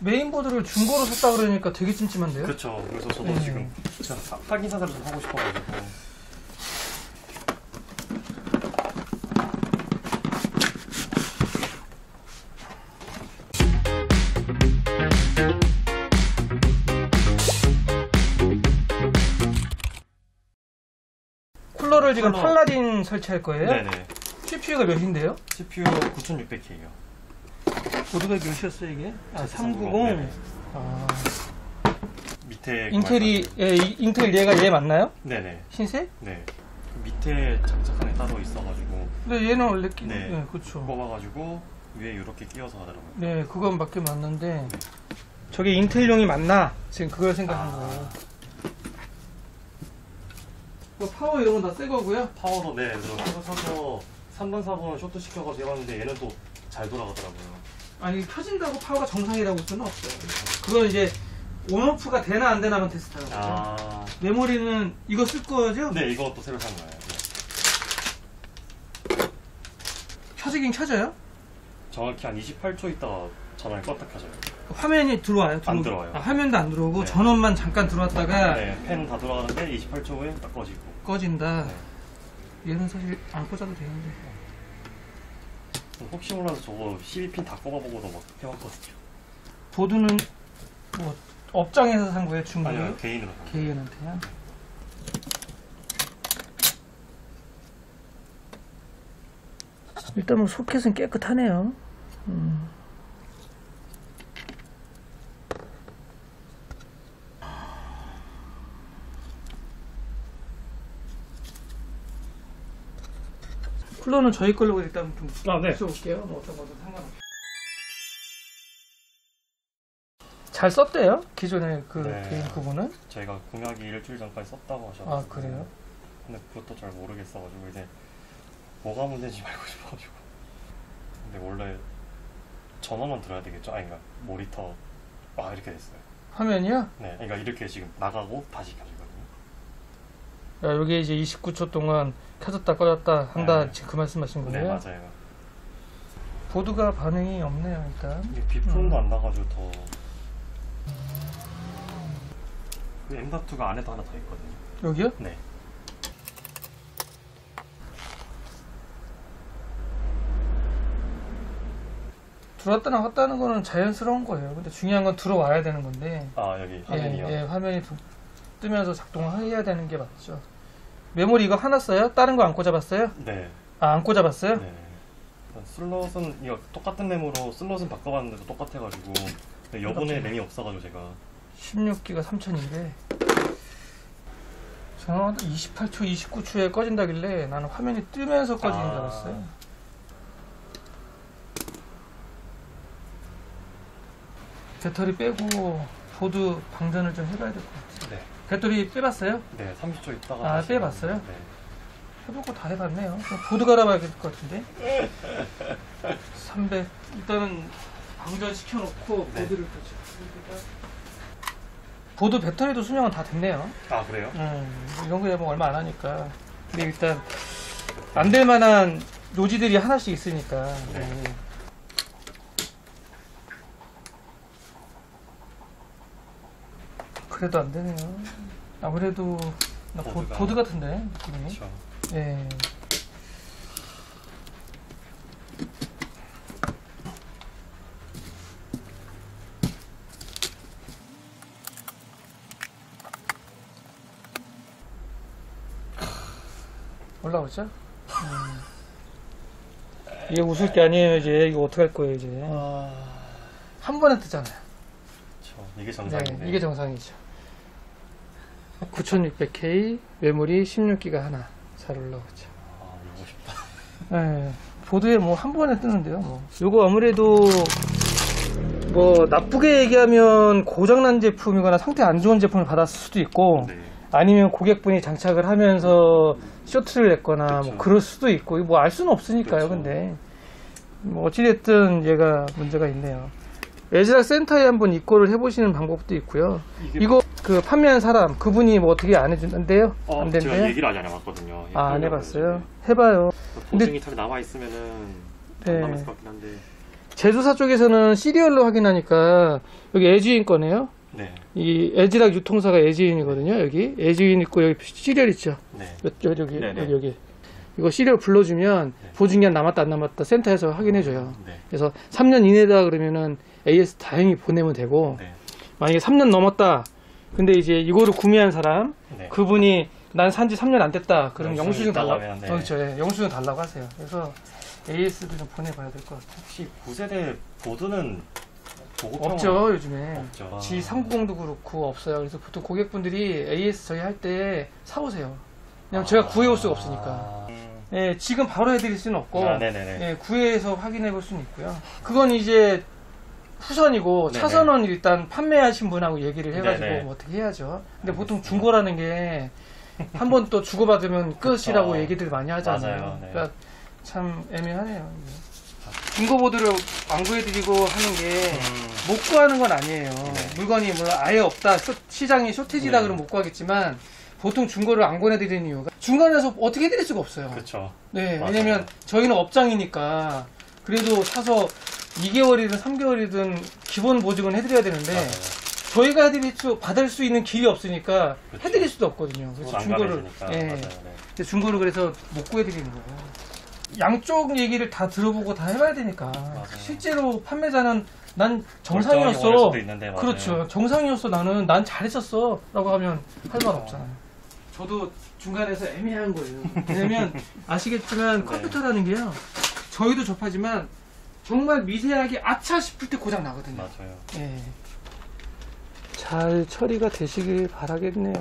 메인보드를 중고로 샀다 그러니까 되게 찜찜한데요? 그렇죠. 그래서 저도 네. 지금 진짜 사- 확인 사살을 좀 하고 싶어가지고. 쿨러를 지금 쿨러. 팔라딘 설치할 거예요? 네네. CPU가 몇인데요? CPU 9600K요. 보드가 몇이었어요 이게? 아 390. 네네. 아, 밑에 인텔이 예, 이- 인텔 얘가 얘 맞나요? 네네. 흰색? 네. 그 밑에 장착칸에 따로 있어가지고 근데 얘는 원래 끼 네. 네, 그렇죠. 뽑아가지고 위에 이렇게 끼워서 하더라고요. 네, 그건 맞게 맞는데 저게 인텔용이 맞나? 지금 그걸 생각한 아. 거예요. 뭐 파워 이런 건 다 새 거고요. 파워도 네, 그래서 새거 사서 3번 4번 쇼트 시켜가지고 해봤는데 얘는 또 잘 돌아가더라고요. 아니 켜진다고 파워가 정상이라고 할 수는 없어요. 그건 이제 온오프가 되나 안 되나만 테스트하는 거죠. 아, 메모리는 이거 쓸 거죠? 네, 이것도 새로 산 거예요. 네. 켜지긴 켜져요? 정확히 한 28초 있다가 전원이 껐다 켜져요. 화면이 들어와요? 안 들어오기? 들어와요. 아, 화면도 안 들어오고 네. 전원만 잠깐 들어왔다가 네, 펜 다 돌아가는데 28초 후에 딱 꺼지고. 꺼진다. 네. 얘는 사실 안 꽂아도 되는데. 혹시 몰라서 저거 12핀 다 꼽아보고도 막 해봤거든요. 보드는 뭐 업장에서 산 거예요? 중국에? 아니요, 개인으로. 산 거예요. 개인한테요? 일단 뭐 소켓은 깨끗하네요. 음. 쿨러는 저희 걸로 일단 좀 아, 네. 써볼게요. 뭐 어떤 것도 상관없이. 잘 썼대요? 기존의 그 네. 개인 부분은? 저희가 공약이 일주일 전까지 썼다고 하셔가지고. 아 그래요? 근데 그것도 잘 모르겠어가지고 이제 뭐가 문제인지 알고 싶어가지고. 근데 원래 전원만 들어야 되겠죠? 아니, 그러니까 모니터. 아, 이렇게 됐어요. 화면이요? 네, 그러니까 이렇게 지금 나가고 다시. 야, 여기 이제 29초 동안 켜졌다 꺼졌다 한다 네. 지금 그 말씀하신 네, 거예요? 맞아요. 보드가 반응이 없네요 일단. 이게 비프롬도 음. 안 나가지고 더. 그 M.2가 안에도 하나 더 있거든요. 여기요? 네. 들어왔다 나갔다 하는 거는 자연스러운 거예요. 근데 중요한 건 들어와야 되는 건데. 아, 여기 화면이요. 예, 예, 화면이 두- 뜨면서 작동해야 되는 게 맞죠. 메모리 이거 하나 써요? 다른 거 안 꽂아봤어요? 네. 아, 안 꽂아봤어요? 네. 슬롯은 이거 똑같은 램으로 슬롯은 바꿔봤는데도 똑같아가지고 근데 요번에 똑같아요. 램이 없어가지고 제가 16기가 3000인데. 저는 28초, 29초에 꺼진다길래 나는 화면이 뜨면서 꺼지는 줄 아. 알았어요. 배터리 빼고 보드 방전을 좀 해봐야 될 것 같아요. 네. 배터리 빼봤어요? 네, 30초 있다가 아, 다시 빼봤어요? 네. 해보고 다 해봤네요. 그럼 보드 갈아봐야 될 것 같은데. 300 일단은 방전 시켜놓고 네. 보드를 켜죠. 보드 배터리도 수명은 다 됐네요. 아, 그래요? 음, 이런 거에 뭐 얼마 안 하니까. 근데 일단 안 될 만한 여지들이 하나씩 있으니까. 네. 음. 그래도 안 되네요. 아무래도 나 보, 보드가- 보드 같은데 느낌이. 그렇죠. 예. 올라오죠? 음. 이게 웃을 게 아니에요, 이제. 이거 어떡할 거예요, 이제. 한 번에 뜨잖아요. 그렇죠. 이게 정상인데. 네, 이게 정상이죠. 9600K, 메모리 16기가 하나. 잘 올라오죠. 아, 이거 싶다. 네, 보드에 뭐 한 번에 뜨는데요. 뭐. 요거 아무래도 뭐 나쁘게 얘기하면 고장난 제품이거나 상태 안 좋은 제품을 받았을 수도 있고 네. 아니면 고객분이 장착을 하면서 쇼트를 냈거나 뭐 그쵸. 그럴 수도 있고 뭐 알 수는 없으니까요. 그쵸. 근데 뭐 어찌됐든 얘가 문제가 있네요. 에즈락 센터에 한번 입고를 해보시는 방법도 있고요. 이거 그 판매한 사람 그분이 뭐 어떻게 안 해준다는데요? 어, 안 제가 된대요? 얘기를 아직 안 해봤거든요. 아, 안 해봤어요? 해봐요. 근데- 보증이 잘 남아 있으면은 네. 안 남았을 것 같긴 한데. 제조사 쪽에서는 시리얼로 확인하니까 여기 에즈윈 거네요. 네. 이 ASRock 유통사가 에즈윈이거든요. 여기 에즈윈 있고 여기 serial 있죠. 네. 여기 여기 네 네. 여기 여기 이거 serial 불러주면 네. 보증기한 남았다 안 남았다 센터에서 확인해줘요. 네. 그래서 3년 이내다 그러면은 AS 다행히 보내면 되고 네. 만약에 3년 넘었다. 근데 이제 이거를 구매한 사람 네. 그분이 난 산지 3년 안 됐다. 그럼 영수증 영수증 달라고. 달라면, 네. 어, 그렇죠. 예, 영수증 달라고 하세요. 그래서 AS도 좀 보내봐야 될 것 같아요. 혹시 9세대 보드는 보급형 없죠 요즘에. 없죠. G390도 그렇고 없어요. 그래서 보통 고객분들이 AS 저희 할 때 사오세요. 그냥 아. 제가 구해올 수가 없으니까. 음. 예, 지금 바로 해드릴 수는 없고, 아, 네네네. 예, 구해서 확인해 볼 수는 있고요. 그건 이제 후선이고 네네. 차선은 일단 판매하신 분하고 얘기를 해가지고. 뭐 어떻게 해야죠. 근데 보통 알겠습니다. 중고라는 게 한 번 또 주고받으면 끝이라고 그쵸. 얘기들 많이 하잖아요. 네. 그러니까 참 애매하네요. 중고보드를 안 구해드리고 하는 게 음. 못 구하는 건 아니에요. 네. 물건이 뭐 아예 없다, 쇼- 시장이 쇼티지다 네. 그러면 못 구하겠지만 보통 중고를 안 권해드리는 이유가 중간에서 어떻게 해드릴 수가 없어요. 그렇죠. 네, 맞아요. 왜냐면 저희는 업장이니까 그래도 사서 2개월이든 3개월이든 기본 보증은 해드려야 되는데 맞아요. 저희가 해드릴 수 받을 수 있는 길이 없으니까 그쵸. 해드릴 수도 없거든요. 그래서 중고를. 예, 맞아요. 네. 근데 중고를 그래서 못 구해드리는 거예요. 양쪽 얘기를 다 들어보고 다 해봐야 되니까 실제로 판매자는 난 정상이었어. 수도 있는데, 맞아요. 그렇죠. 정상이었어. 나는 난 잘했었어. 라고 하면 할 말 없잖아요. 저도 중간에서 애매한 거예요. 왜냐면 아시겠지만 네. 컴퓨터라는 게요. 저희도 접하지만 정말 미세하게 아차 싶을 때 고장 나거든요. 맞아요. 예. 잘 처리가 되시길 바라겠네요.